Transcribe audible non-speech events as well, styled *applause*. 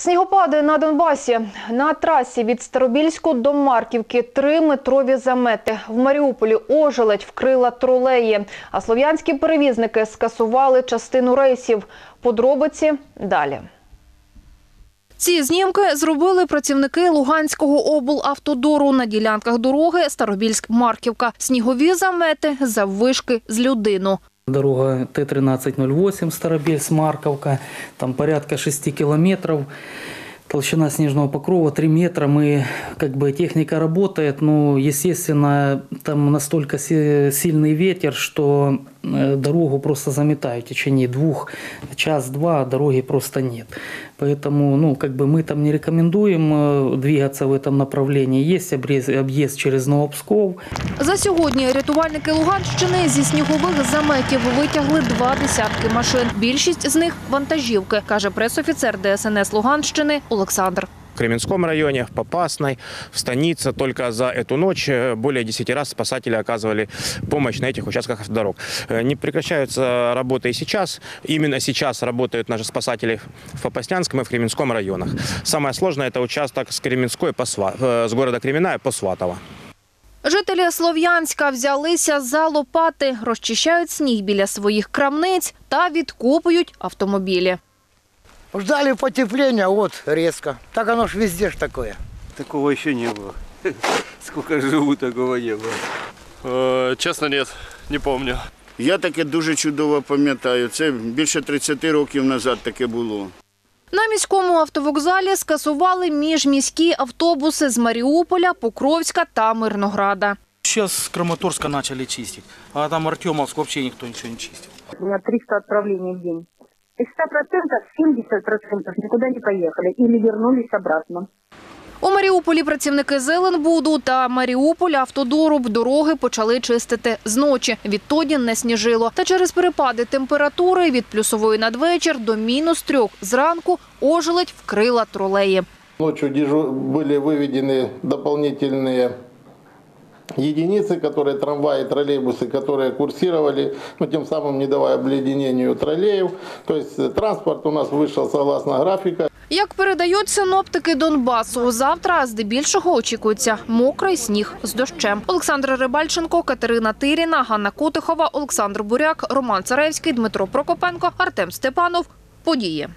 Снігопади на Донбасі. На трасі від Старобільську до Марківки три метрові замети. В Маріуполі ожеледь вкрила тролеї, а слов'янські перевізники скасували частину рейсів. Подробиці далі. Ці знімки зробили працівники Луганського облавтодору на ділянках дороги Старобільськ-Марківка. Снігові замети заввишки з людину. Дорога Т-1308 Старобельс-Марковка, там порядка 6 километров. Толщина снежного покрова 3 метра. Мы, как бы, техника работает, но, естественно, там настолько си- сильный ветер, что э, дорогу просто заметают в течение двух, час-два, дороги просто нет. Поэтому, ну, как бы мы там не рекомендуем э, двигаться в этом направлении. Есть обрез- объезд через Новопсков, За сьогодні рятувальники Луганщини зі снігових заметів витягли два десятки машин. Більшість з них вантажівки, каже пресофіцер ДСНС Луганщини Олександр. В Кременском районе, в Попасной, в Станице. Только за эту ночь э, более 10 раз спасатели оказывали помощь на этих участках дорог. Э, Не прекращаются работы и сейчас. Именно сейчас работают наши спасатели в Попаснянском и в Кременском районах. Самое сложное – это участок с Кременской по Сва- э, с города Кремена по Сватово. Жителі Слов'янська взялися за лопати, розчищають сніг біля своїх крамниць та відкопують автомобілі. Ждали потепления, вот резко. Так оно ж везде ж такое. Такого еще не было. *laughs* Сколько живу, такого не было. Э, Честно, нет, не помню. Я таке дуже чудово пам'ятаю. Це більше 30 років назад таке було. На міському автовокзалі скасували міжміські автобуси з Маріуполя, Покровська та Мирнограда. Сейчас с Краматорска начали чистить, а там Артемовск вообще никто ничего не чистил. У меня 300 отправлений в день. Из 100% 70% никуда не поехали или вернулись обратно. У Маріуполі працівники Зеленбуду та Маріуполь автодоруб дороги почали чистити зночі. Відтоді не сніжило. Та через перепади температури від плюсової надвечір до мінус трьох зранку ожеледь вкрила тролеї. Ночью дежу- были выведены дополнительные единицы, которые трамваи, троллейбусы, которые курсировали, ну, тем самым не давая обледенению троллеев. То есть э, транспорт у нас вышел согласно графика. Як передають синоптики Донбасу, завтра здебільшого очікується мокрий сніг з дощем. Олександр Рибальченко, Катерина Тиріна, Ганна Котихова, Олександр Буряк, Роман Царевський, Дмитро Прокопенко, Артем Степанов. Події.